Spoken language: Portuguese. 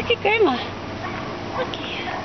Look at Grandma. Look.